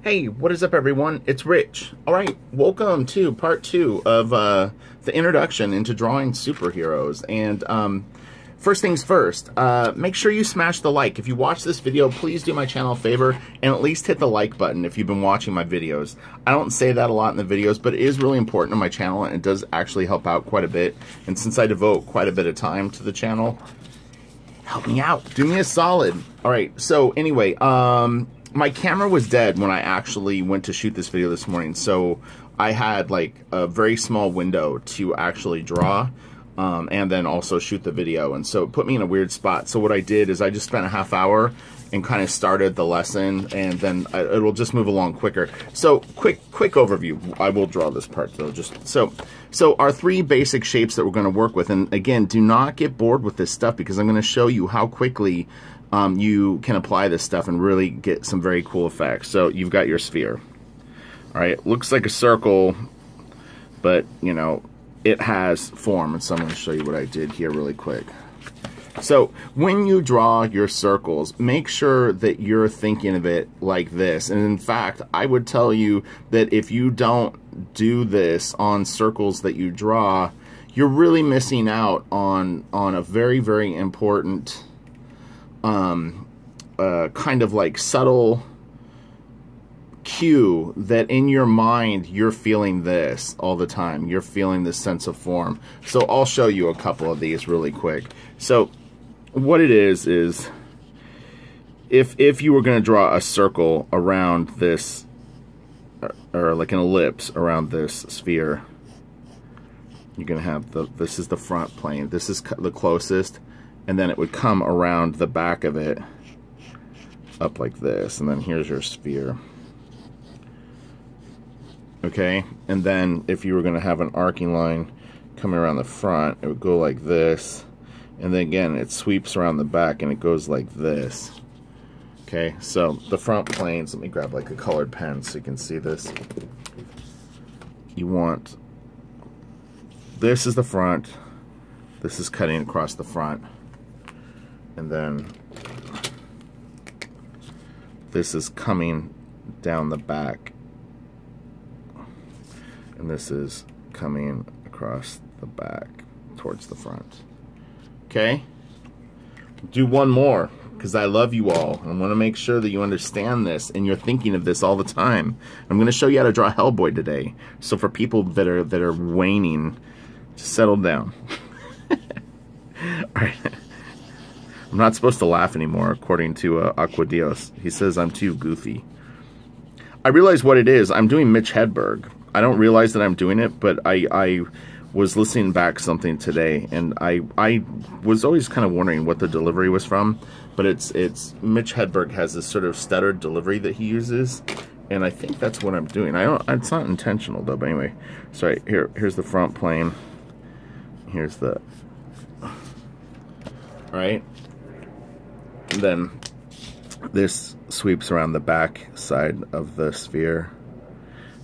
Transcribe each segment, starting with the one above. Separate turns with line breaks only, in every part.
Hey, what is up, everyone? It's Rich. All right, welcome to part two of uh, the introduction into drawing superheroes. And um, first things first, uh, make sure you smash the like. If you watch this video, please do my channel a favor and at least hit the like button if you've been watching my videos. I don't say that a lot in the videos, but it is really important to my channel and it does actually help out quite a bit. And since I devote quite a bit of time to the channel, help me out. Do me a solid. All right, so anyway, um, my camera was dead when I actually went to shoot this video this morning, so I had like a very small window to actually draw um, and then also shoot the video, and so it put me in a weird spot. So what I did is I just spent a half hour and kind of started the lesson, and then I, it'll just move along quicker. So quick, quick overview. I will draw this part though. Just so, so our three basic shapes that we're going to work with, and again, do not get bored with this stuff because I'm going to show you how quickly um, you can apply this stuff and really get some very cool effects. So you've got your sphere. All right, looks like a circle, but you know, it has form. And so I'm to show you what I did here really quick. So when you draw your circles, make sure that you're thinking of it like this. And in fact, I would tell you that if you don't do this on circles that you draw, you're really missing out on on a very, very important um, uh, kind of like subtle cue that in your mind you're feeling this all the time. You're feeling this sense of form. So I'll show you a couple of these really quick. So what it is is if if you were going to draw a circle around this or, or like an ellipse around this sphere you're going to have the this is the front plane. This is the closest and then it would come around the back of it up like this and then here's your sphere. Okay? And then if you were going to have an arcing line coming around the front it would go like this and then again it sweeps around the back and it goes like this. Okay? So the front planes let me grab like a colored pen so you can see this. You want this is the front. This is cutting across the front and then this is coming down the back. And this is coming across the back towards the front. Okay? Do one more because I love you all. I want to make sure that you understand this and you're thinking of this all the time. I'm going to show you how to draw Hellboy today. So for people that are that are waning settle down. All right I'm not supposed to laugh anymore, according to uh, Aquadios. He says I'm too goofy. I realize what it is. I'm doing Mitch Hedberg. I don't realize that I'm doing it, but I, I was listening back something today, and I I was always kind of wondering what the delivery was from, but it's it's Mitch Hedberg has this sort of stuttered delivery that he uses, and I think that's what I'm doing. I don't. It's not intentional though. But anyway, sorry. Here here's the front plane. Here's the. Right, and then this sweeps around the back side of the sphere,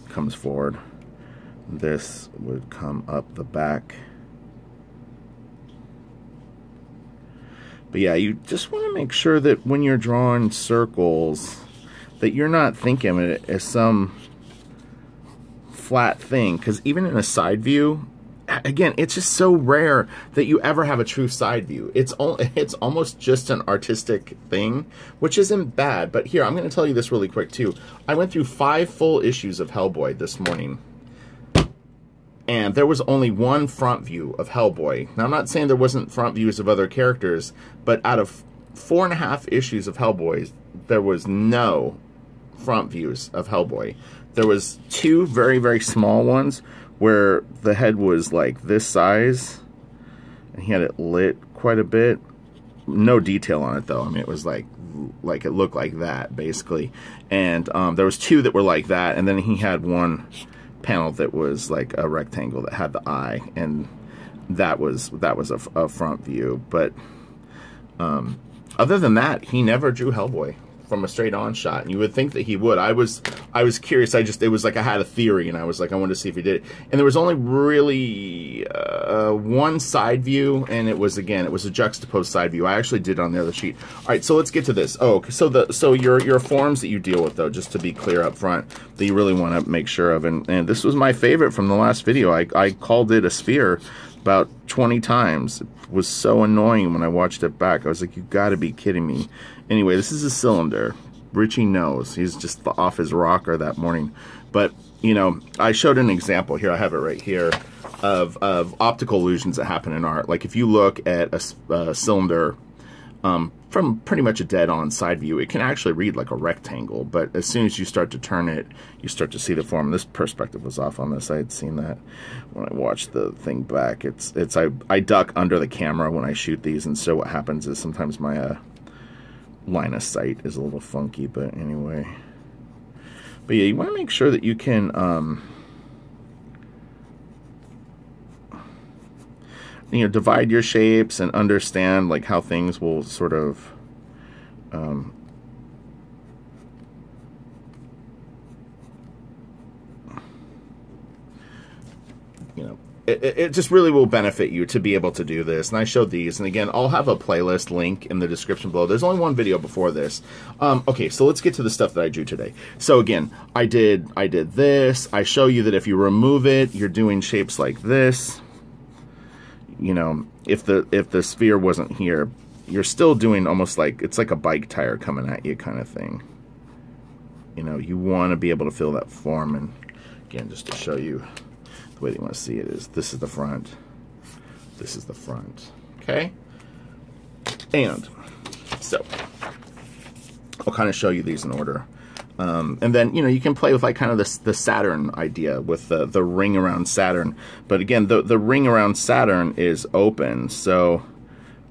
comes forward. This would come up the back. But yeah, you just want to make sure that when you're drawing circles, that you're not thinking of it as some flat thing. Because even in a side view, again, it's just so rare that you ever have a true side view. It's all, it's almost just an artistic thing, which isn't bad. But here, I'm going to tell you this really quick too. I went through five full issues of Hellboy this morning. And there was only one front view of Hellboy. Now, I'm not saying there wasn't front views of other characters, but out of four and a half issues of Hellboy, there was no front views of Hellboy. There was two very, very small ones where the head was like this size and he had it lit quite a bit. No detail on it though. I mean it was like like it looked like that basically. And um, there was two that were like that and then he had one panel that was like a rectangle that had the eye and that was that was a, a front view. But um, other than that he never drew hellboy from a straight on shot. And you would think that he would. I was I was curious. I just it was like I had a theory, and I was like I wanted to see if he did it. And there was only really uh, one side view, and it was again it was a juxtaposed side view. I actually did on the other sheet. All right, so let's get to this. Oh, so the so your your forms that you deal with though, just to be clear up front, that you really want to make sure of. And and this was my favorite from the last video. I I called it a sphere about 20 times. It was so annoying when I watched it back. I was like, you gotta be kidding me. Anyway, this is a cylinder. Richie knows. He's just off his rocker that morning. But, you know, I showed an example here. I have it right here of, of optical illusions that happen in art. Like if you look at a, a cylinder um, from pretty much a dead-on side view, it can actually read like a rectangle, but as soon as you start to turn it, you start to see the form. This perspective was off on this. I had seen that when I watched the thing back. It's it's I, I duck under the camera when I shoot these, and so what happens is sometimes my uh, line of sight is a little funky, but anyway. But yeah, you want to make sure that you can... Um, you know, divide your shapes and understand like how things will sort of um, you know, it, it, just really will benefit you to be able to do this. And I showed these, and again, I'll have a playlist link in the description below. There's only one video before this. Um, okay, so let's get to the stuff that I drew today. So again, I did I did this. I show you that if you remove it, you're doing shapes like this you know, if the if the sphere wasn't here, you're still doing almost like it's like a bike tire coming at you kind of thing. You know, you want to be able to fill that form and again just to show you the way that you want to see it is this is the front. This is the front. Okay? And so I'll kind of show you these in order. Um, and then, you know, you can play with like kind of this, the Saturn idea with the, the ring around Saturn. But again, the, the ring around Saturn is open. So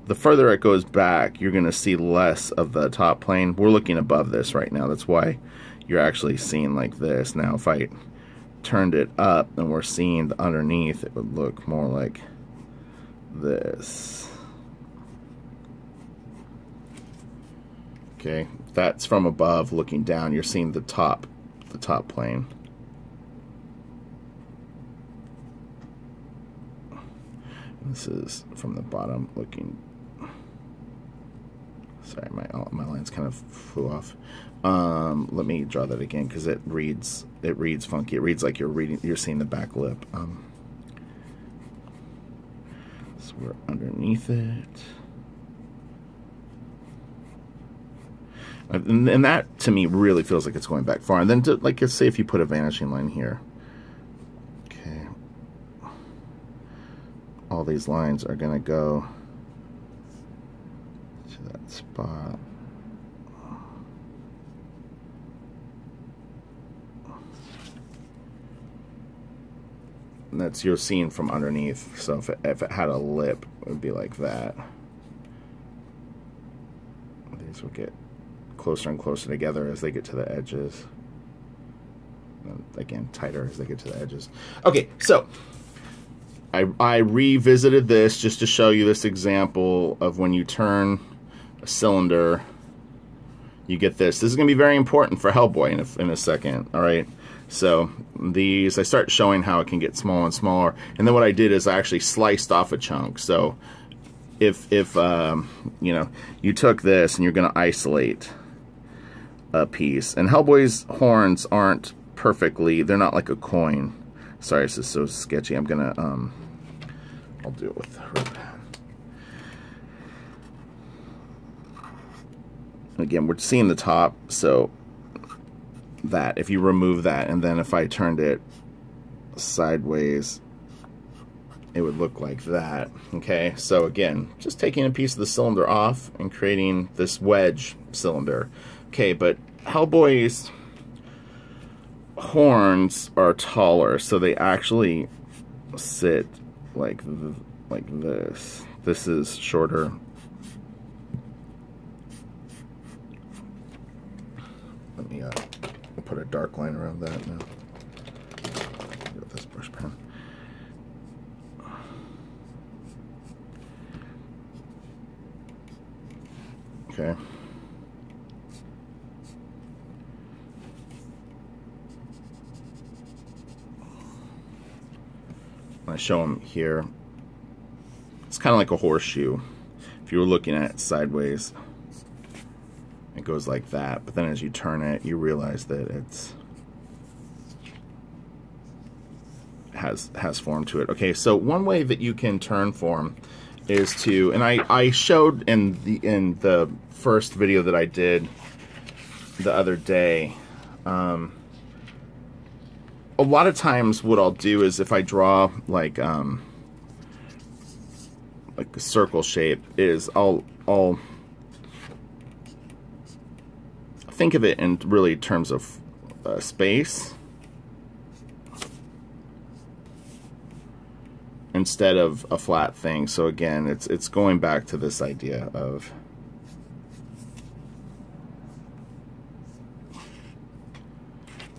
the further it goes back, you're going to see less of the top plane. We're looking above this right now. That's why you're actually seeing like this. Now, if I turned it up and we're seeing the underneath, it would look more like this. Okay, that's from above looking down. You're seeing the top, the top plane. This is from the bottom looking. Sorry, my my lines kind of flew off. Um, let me draw that again because it reads it reads funky. It reads like you're reading you're seeing the back lip. Um, so we're underneath it. And, that, to me, really feels like it's going back far. And then, to, like, say if you put a vanishing line here. Okay. All these lines are going to go to that spot. And that's you're seeing from underneath. So if it, if it had a lip, it would be like that. These will get closer and closer together as they get to the edges. And again, tighter as they get to the edges. Okay, so I, I revisited this just to show you this example of when you turn a cylinder, you get this. This is going to be very important for Hellboy in a, in a second, all right? So these, I start showing how it can get smaller and smaller. And then what I did is I actually sliced off a chunk. So if, if um, you know, you took this and you're going to isolate a piece. And Hellboy's horns aren't perfectly, they're not like a coin. Sorry, this is so sketchy. I'm gonna, um, I'll do it with the red. Again, we're seeing the top, so that, if you remove that, and then if I turned it sideways, it would look like that. Okay, so again, just taking a piece of the cylinder off and creating this wedge cylinder. Okay, but Hellboy's horns are taller, so they actually sit like like this. This is shorter. put a dark line around that now. Get this brush pen. Okay. I show them here. It's kind of like a horseshoe if you were looking at it sideways it goes like that. But then as you turn it, you realize that it's has has form to it. Okay, so one way that you can turn form is to, and I I showed in the in the first video that I did the other day. Um, a lot of times, what I'll do is if I draw like um, like a circle shape, is I'll I'll think of it in really terms of uh, space instead of a flat thing. So again, it's it's going back to this idea of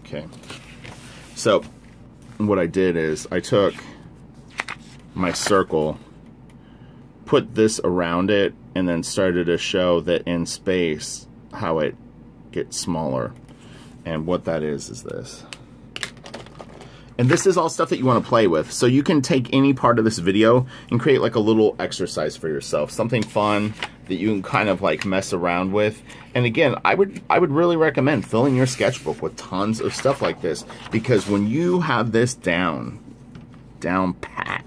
okay. So what I did is I took my circle, put this around it, and then started to show that in space how it gets smaller. And what that is is this. And this is all stuff that you want to play with. So you can take any part of this video and create like a little exercise for yourself. Something fun that you can kind of like mess around with. And again, I would I would really recommend filling your sketchbook with tons of stuff like this because when you have this down, down pat,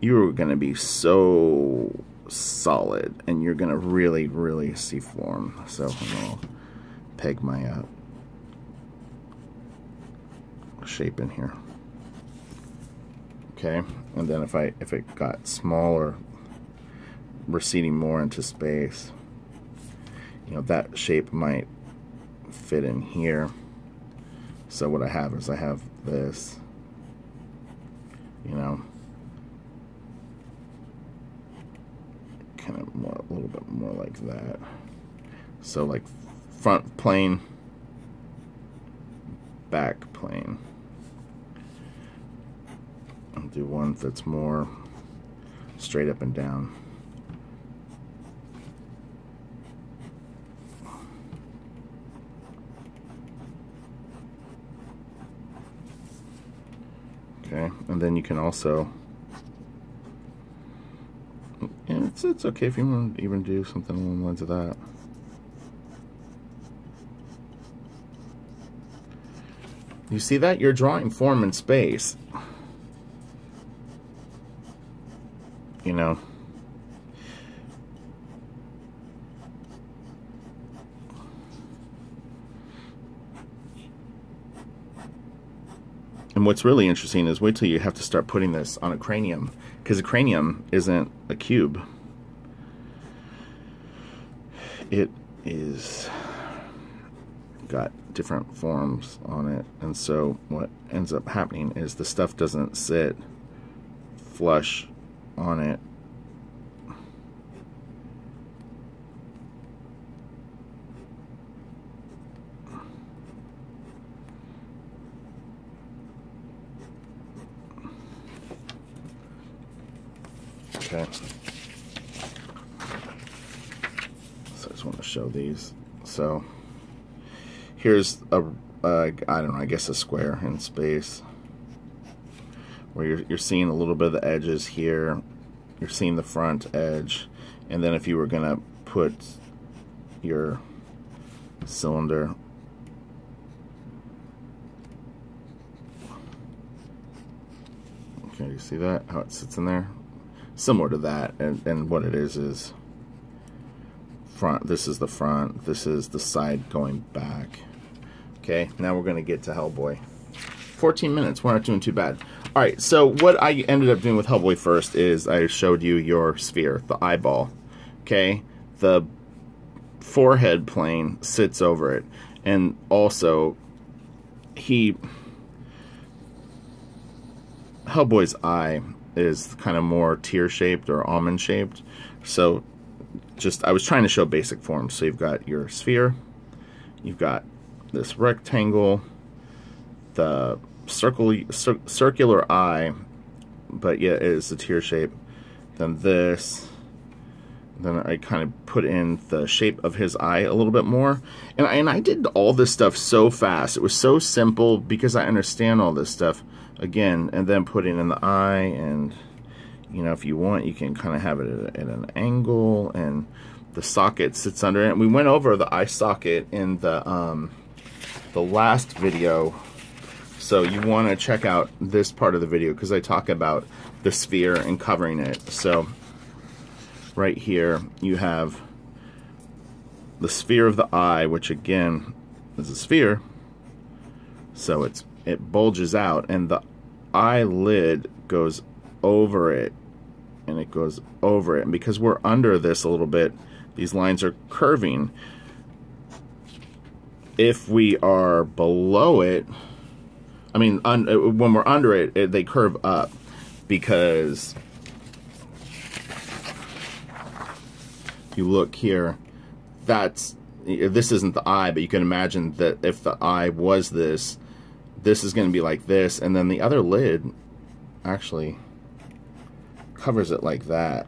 you're going to be so solid and you're to really, really see form. So I'm to peg my uh, shape in here. Okay, and then if I if it got smaller, receding more into space, you know, that shape might fit in here. So what I have is I have this, you know, kind of more, a little bit more like that. So like front plane, back plane. I'll do one that's more straight up and down. Okay, and then you can also, yeah, it's, okay if you want to even do something along the lines of that. You see that? You're drawing form in space. You know. And what's really interesting is wait till you have to start putting this on a cranium, because a cranium isn't a cube. It is got different forms on it, and so what ends up happening is the stuff doesn't sit flush on it. Okay. So I want to show these. So here's a uh, I don't know, I guess a square in space where you're, you're seeing a little bit of the edges here. You're seeing the front edge. And then if you were going to put your cylinder Okay, you see that? How it sits in there? Similar to that. And, and what it is is front. This is the front. This is the side going back. Okay, now we're going to get to Hellboy. 14 minutes. We're not doing too bad. All right, so what I ended up doing with Hellboy first is I showed you your sphere, the eyeball. Okay, the forehead plane sits over it, and also he Hellboy's eye is kind of more tear shaped or almond shaped. So just I was trying to show basic forms. So you've got your sphere, you've got this rectangle, the circle, cir circular eye, but yeah, it is a tear shape. Then this, then I kind of put in the shape of his eye a little bit more. And I, and I did all this stuff so fast. It was so simple because I understand all this stuff. again, and then putting in the eye and you know, if you want, you can kind of have it at, at, an angle and the socket sits under it. We went over the eye socket in the, um, the last video. So you want to check out this part of the video because I talk about the sphere and covering it. So right here you have the sphere of the eye, which again is a sphere. So it's it bulges out and the eyelid goes over it and it goes over it. And because we're under this a little bit, these lines are curving. If we are below it, I mean, uh, when we're under it, it, they curve up because you look here, that's, this isn't the eye, but you can imagine that if the eye was this, this is going to be like this, and then the other lid actually covers it like that.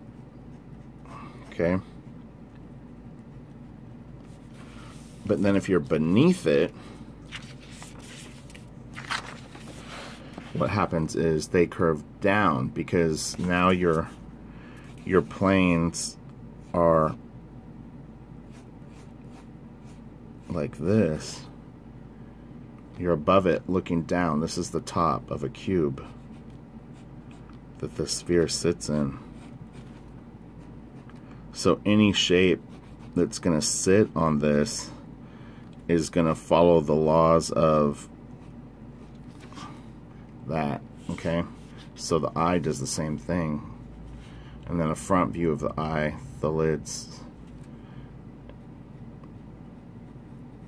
Okay. But then if you're beneath it, what happens is they curve down because now your your planes are like this. You're above it looking down. This is the top of a cube that the sphere sits in. So any shape that's going to sit on this is going to follow the laws of that, okay? So the eye does the same thing. And then a front view of the eye, the lids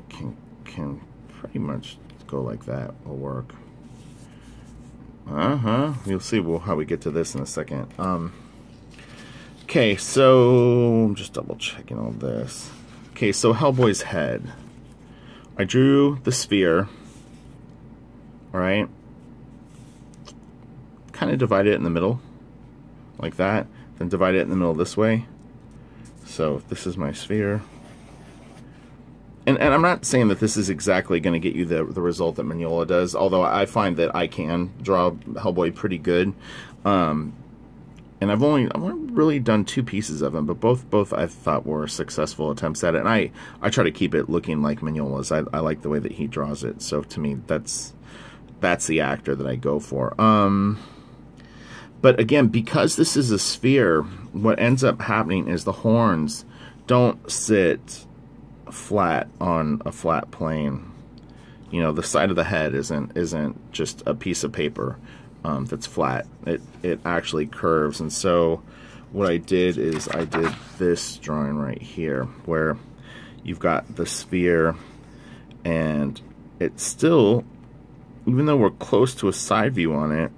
can, can pretty much go like that, will work. Uh-huh. You'll see well, how we get to this in a second. Um, okay, so I'm just double checking all this. Okay, so Hellboy's head. I drew the sphere. Alright. Kind of divide it in the middle. Like that. Then divide it in the middle this way. So this is my sphere and, and I'm not saying that this is exactly going to get you the, the result that Mignola does, although I find that I can draw Hellboy pretty good. Um, and I've only I've only really done two pieces of him, but both both I thought were successful attempts at it. And I I try to keep it looking like Mignola's. I, I like the way that he draws it. So to me, that's that's the actor that I go for. Um, but again, because this is a sphere, what ends up happening is the horns don't sit flat on a flat plane. You know, the side of the head isn't isn't just a piece of paper um, that's flat. It it actually curves, and so what I did is I did this drawing right here, where you've got the sphere, and it's still, even though we're close to a side view on it,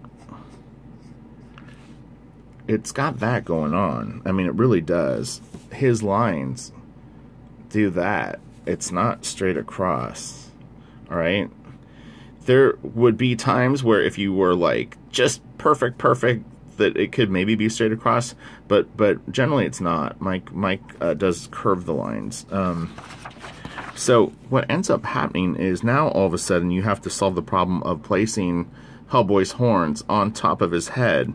it's got that going on. I mean, it really does. His lines do that. It's not straight across. All right? There would be times where if you were like just perfect, perfect, that it could maybe be straight across, but but generally it's not. Mike Mike uh, does curve the lines. Um, so what ends up happening is now all of a sudden you have to solve the problem of placing Hellboy's horns on top of his head.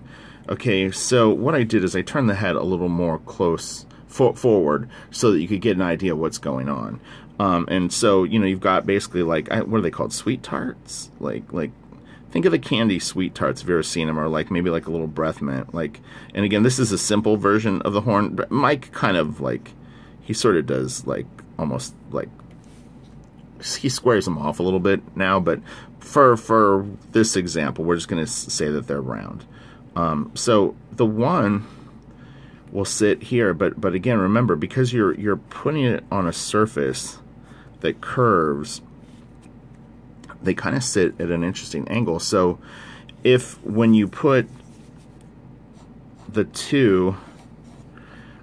Okay, so what I did is I turned the head a little more close for forward so that you could get an idea of what's going on. Um, and so, you know, you've got basically like, what are they called? Sweet tarts? Like, like, think of the candy sweet tarts if you've ever seen them, or like maybe like a little breath mint. Like, and again, this is a simple version of the horn. Mike kind of like, he sort of does like almost like, he squares them off a little bit now, but for, for this example, we're just going to say that they're round. Um, so the one will sit here. But but again, remember because you're you're putting it on a surface that curves, they kind of sit at an interesting angle. So if when you put the two,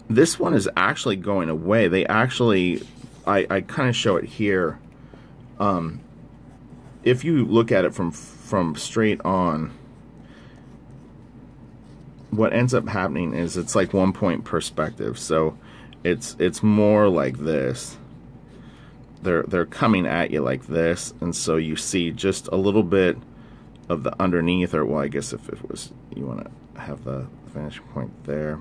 this one is actually going away. They actually, I, I kind of show it here. Um, if you look at it from from straight on, what ends up happening is it's like one point perspective. So it's it's more like this. They're they're coming at you like this, and so you see just a little bit of the underneath, or well, I guess if it was, you want to have the vanishing point there.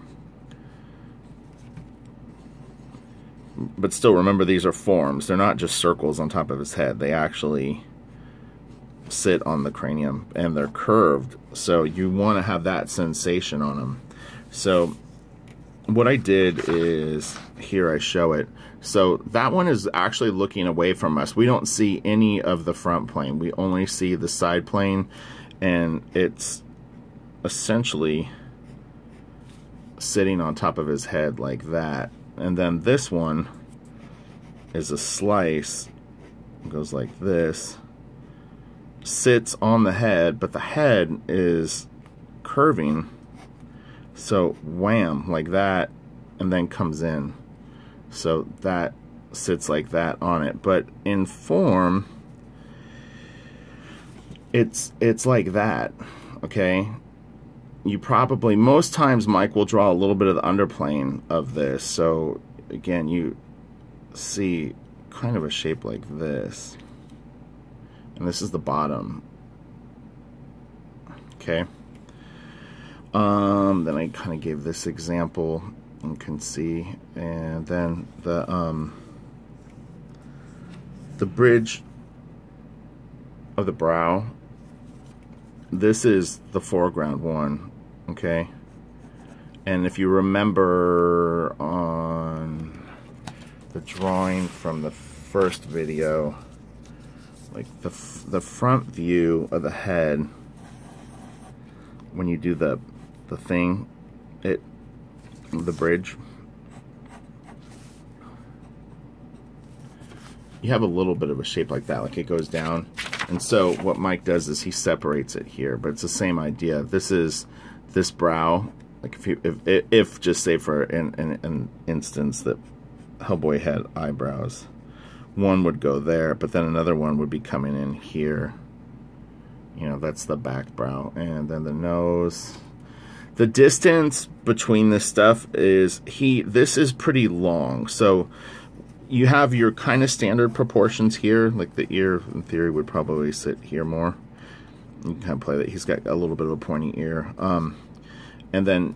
But still, remember these are forms. They're not just circles on top of his head. They actually sit on the cranium and they're curved. So you want to have that sensation on them. So what I did is, here I show it. So that one is actually looking away from us. We don't see any of the front plane. We only see the side plane and it's essentially sitting on top of his head like that. And then this one is a slice, goes like this, sits on the head, but the head is curving. So wham, like that, and then comes in. So that sits like that on it. But in form, it's it's like that, okay? You probably, most times Mike will draw a little bit of the underplane of this. So again, you see kind of a shape like this. And this is the bottom. Okay. Um, then I kind of gave this example you can see and then the um, the bridge of the brow this is the foreground one okay and if you remember on the drawing from the first video like the, the front view of the head when you do the the thing it the bridge. You have a little bit of a shape like that, like it goes down. And so what Mike does is he separates it here, but it's the same idea. This is this brow, like if you, if, if just say for an, an, an instance that Hellboy had eyebrows, one would go there, but then another one would be coming in here. You know, that's the back brow. And then the nose, the distance between this stuff is he this is pretty long so you have your kind of standard proportions here like the ear in theory would probably sit here more you can kind of play that he's got a little bit of a pointy ear um, and then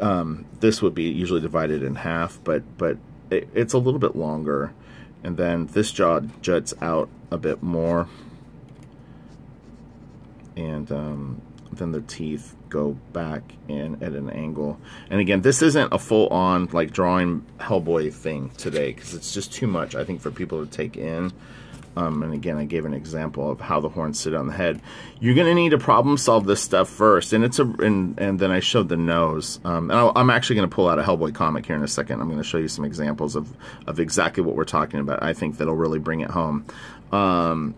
um, this would be usually divided in half but but it, it's a little bit longer and then this jaw juts out a bit more and um, then the teeth go back in at an angle. And again, this isn't a full-on like drawing Hellboy thing today because it's just too much, I think, for people to take in. Um, and again, I gave an example of how the horns sit on the head. You're going to need to problem solve this stuff first, and it's a and, and then I showed the nose. Um, and i am actually going to pull out a Hellboy comic here in a second. I'm going to show you some examples of of exactly what we're talking about. I think that'll really bring it home. Um,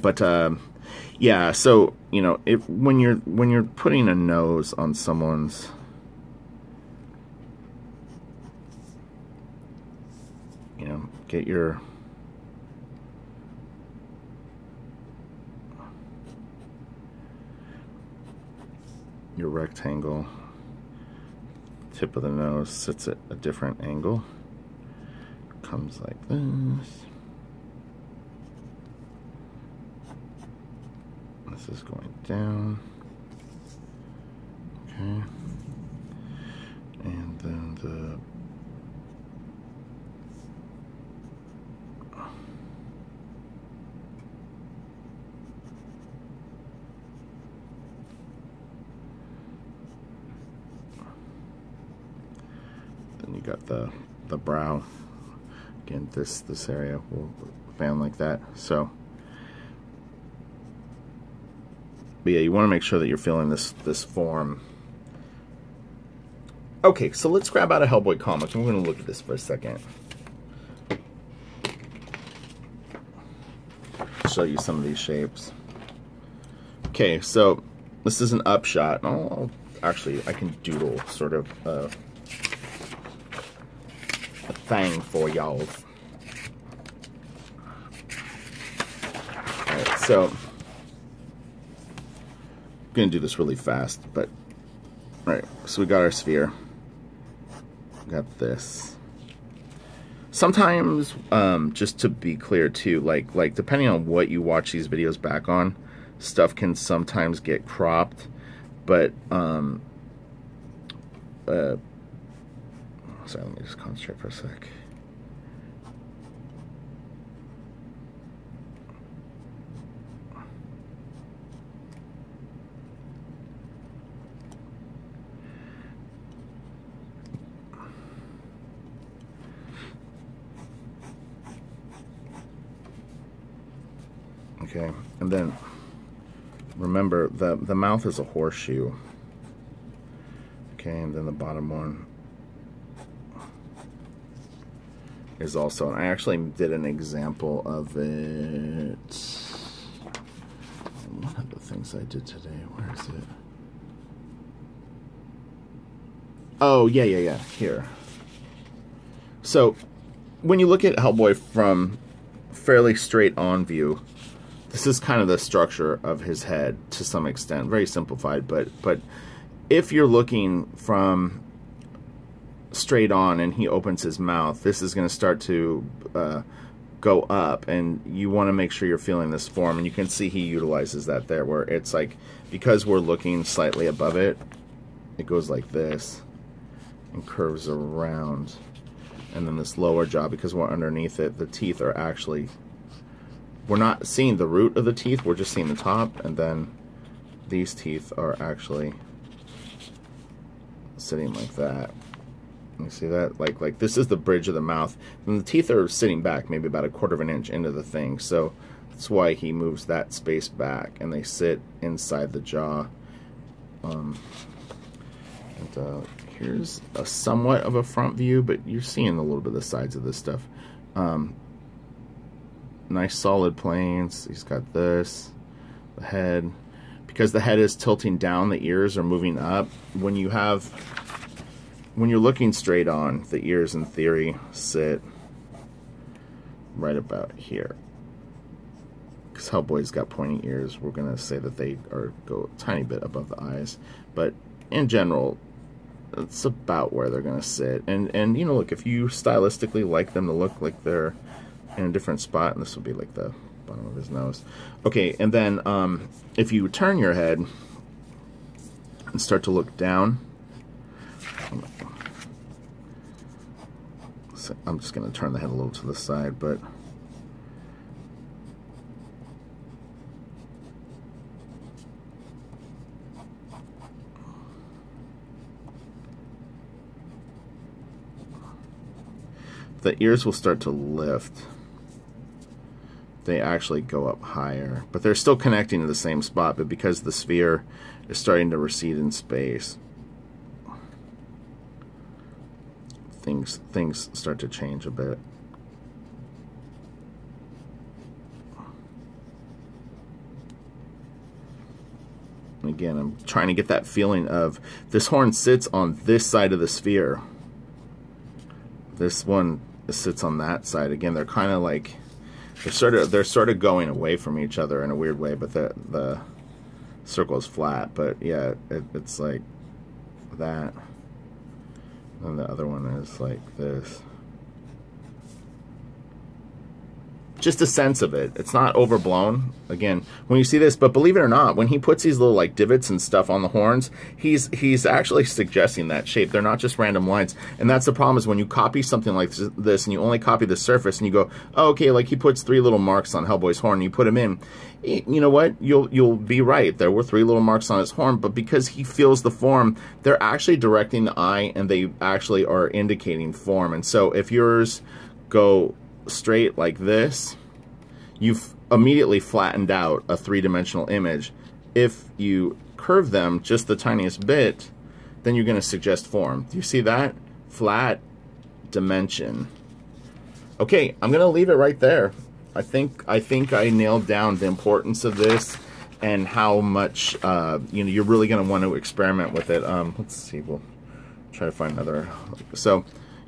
but uh, yeah, so you know, if when you're when you're putting a nose on someone's you know, get your your rectangle tip of the nose sits at a different angle comes like this This is going down. Okay. And then the then you got the the brow again this this area will fan like that so but yeah, you want to make sure that you're feeling this this form. Okay, so let's grab out a Hellboy comic and we're going to look at this for a second. Show you some of these shapes. Okay, so this is an upshot. Oh, actually, I can doodle sort of uh, thing for y'all. Alright, so I'm to do this really fast, but all right. So we got our sphere. Got this. Sometimes, um, just to be clear too, like like depending on what you watch these videos back on, stuff can sometimes get cropped, but um, uh, sorry, let me just concentrate for a sec. Okay, and then remember the the mouth is a horseshoe. Okay, and then the bottom one is also, and I actually did an example of it. One of the things I did today, where is it? Oh, yeah, yeah, yeah, here. So, when you look at Hellboy from fairly straight on view, this is kind of the structure of his head to some extent, very simplified, but but if you're looking from straight on and he opens his mouth, this is going to start to uh, go up, and you want to make sure you're feeling this form. And you can see he utilizes that there, where it's like because we're looking slightly above it, it goes like this and curves around. And then this lower jaw, because we're underneath it, the teeth are actually we're not seeing the root of the teeth, we're just seeing the top, and then these teeth are actually sitting like that. You see that? Like, like this is the bridge of the mouth. And the teeth are sitting back maybe about a quarter of an inch into the thing. So that's why he moves that space back and they sit inside the jaw. Um, and uh, here's a somewhat of a front view, but you're seeing a little bit of the sides of this stuff. Um, nice solid planes. He's got this, the head. Because the head is tilting down, the ears are moving up. When you have, when you're looking straight on, the ears in theory sit right about here. Because Hellboy's got pointy ears, we're going to say that they are go a tiny bit above the eyes. But in general, it's about where they're going to sit. And, and, you know, look, if you stylistically like them to look like they're in a different spot, and this will be like the bottom of his nose. Okay, and then um, if you turn your head and start to look down, I'm just going to turn the head a little to the side, but the ears will start to lift they actually go up higher. But they're still connecting to the same spot, but because the sphere is starting to recede in space, things things start to change a bit. Again, I'm trying to get that feeling of this horn sits on this side of the sphere. This one sits on that side. Again, they're kind of like they're sort of they're sort of going away from each other in a weird way, but the the circle is flat. But yeah, it, it's like that, and the other one is like this. just a sense of it. It's not overblown. Again, when you see this, but believe it or not, when he puts these little like divots and stuff on the horns, he's he's actually suggesting that shape. They're not just random lines. And that's the problem is when you copy something like this and you only copy the surface and you go, oh, okay, like he puts three little marks on Hellboy's horn and you put them in. You know what? You'll you'll be right. There were three little marks on his horn, but because he feels the form, they're actually directing the eye and they actually are indicating form. And so if yours go straight like this, you've immediately flattened out a three-dimensional image. If you curve them just the tiniest bit, then you're going to suggest form. Do you see that? Flat dimension. Okay, I'm going to leave it right there. I think I think I nailed down the importance of this and how much uh, you know you're really going to want to experiment with it. Um, let's see, we'll try to find another. So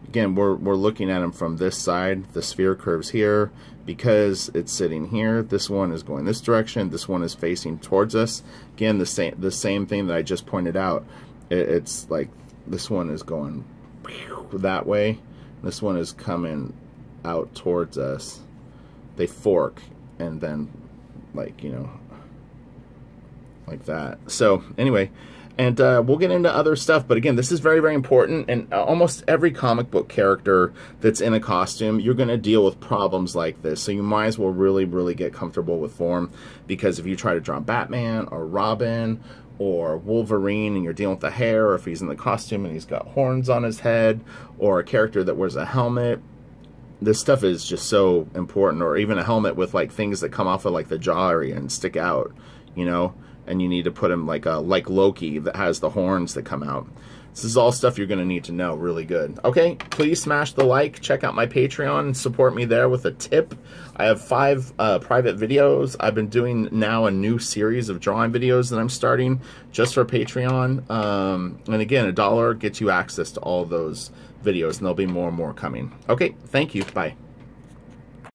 again, we're, we're looking at them from this side. The sphere curves here. Because it's sitting here, this one is going this direction. This one is facing towards us. Again, the same, the same thing that I just pointed out. It, it's like this one is going that way. This one is coming out towards us. They fork and then like, you know, like that. So anyway, and uh, we'll get into other stuff. But again, this is very, very important. And uh, almost every comic book character that's in a costume, you're going to deal with problems like this. So you might as well really, really get comfortable with form. Because if you try to draw Batman or Robin or Wolverine and you're dealing with the hair, or if he's in the costume and he's got horns on his head, or a character that wears a helmet, this stuff is just so important. Or even a helmet with like things that come off of like the jaw area and stick out, you know and you need to put him like a like Loki that has the horns that come out. This is all stuff you're going to need to know really good. Okay, please smash the like. Check out my Patreon support me there with a tip. I have five uh, private videos. I've been doing now a new series of drawing videos that I'm starting just for Patreon. Um, and again, a dollar gets you access to all those videos, and there'll be more and more coming. Okay, thank you. Bye.